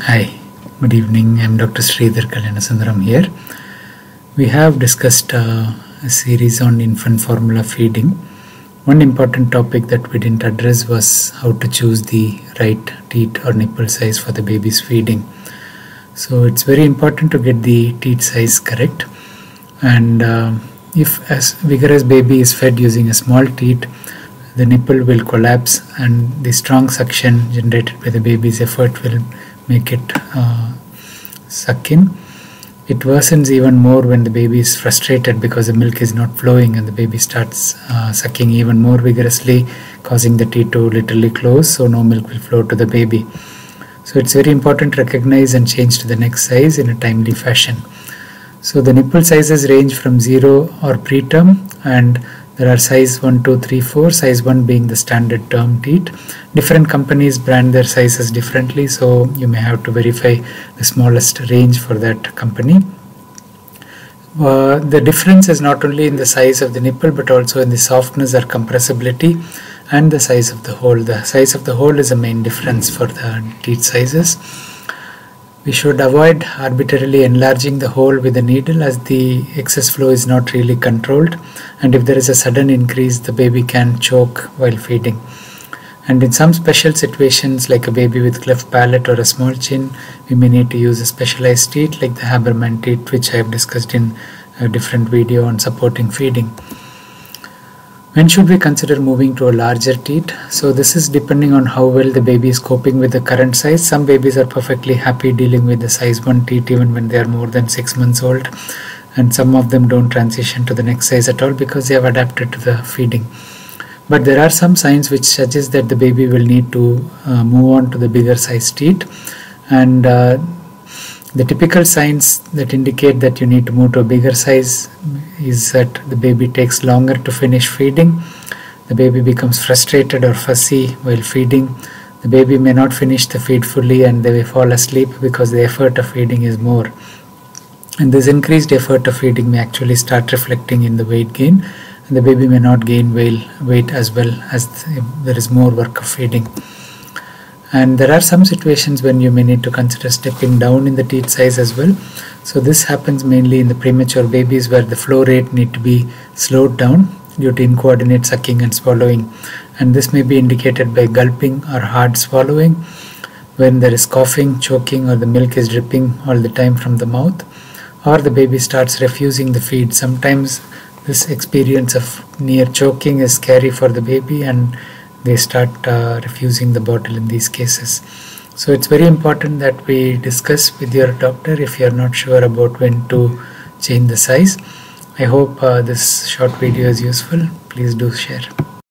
Hi, good evening. I'm Dr. Sridhar Kalyanasundaram here. We have discussed uh, a series on infant formula feeding. One important topic that we didn't address was how to choose the right teat or nipple size for the baby's feeding. So it's very important to get the teat size correct. And uh, if as vigorous baby is fed using a small teat, the nipple will collapse and the strong suction generated by the baby's effort will make it uh, suck in. It worsens even more when the baby is frustrated because the milk is not flowing and the baby starts uh, sucking even more vigorously, causing the teat to literally close so no milk will flow to the baby. So it's very important to recognize and change to the next size in a timely fashion. So the nipple sizes range from 0 or preterm and there are size 1 2 3 4 size 1 being the standard term teat different companies brand their sizes differently so you may have to verify the smallest range for that company. Uh, the difference is not only in the size of the nipple but also in the softness or compressibility and the size of the hole. The size of the hole is a main difference for the teat sizes we should avoid arbitrarily enlarging the hole with a needle as the excess flow is not really controlled and if there is a sudden increase the baby can choke while feeding. And in some special situations like a baby with cleft palate or a small chin we may need to use a specialized teat like the Haberman teat which I have discussed in a different video on supporting feeding. When should we consider moving to a larger teat? So this is depending on how well the baby is coping with the current size. Some babies are perfectly happy dealing with the size 1 teat even when they are more than 6 months old and some of them don't transition to the next size at all because they have adapted to the feeding. But there are some signs which suggest that the baby will need to uh, move on to the bigger size teat and uh, the typical signs that indicate that you need to move to a bigger size is that the baby takes longer to finish feeding, the baby becomes frustrated or fussy while feeding, the baby may not finish the feed fully and they may fall asleep because the effort of feeding is more. And this increased effort of feeding may actually start reflecting in the weight gain. And the baby may not gain weight as well as there is more work of feeding and there are some situations when you may need to consider stepping down in the teat size as well. So this happens mainly in the premature babies where the flow rate need to be slowed down due to incoordinate sucking and swallowing. And this may be indicated by gulping or hard swallowing when there is coughing choking or the milk is dripping all the time from the mouth or the baby starts refusing the feed. Sometimes this experience of near choking is scary for the baby and they start uh, refusing the bottle in these cases. So it's very important that we discuss with your doctor if you are not sure about when to change the size. I hope uh, this short video is useful. Please do share.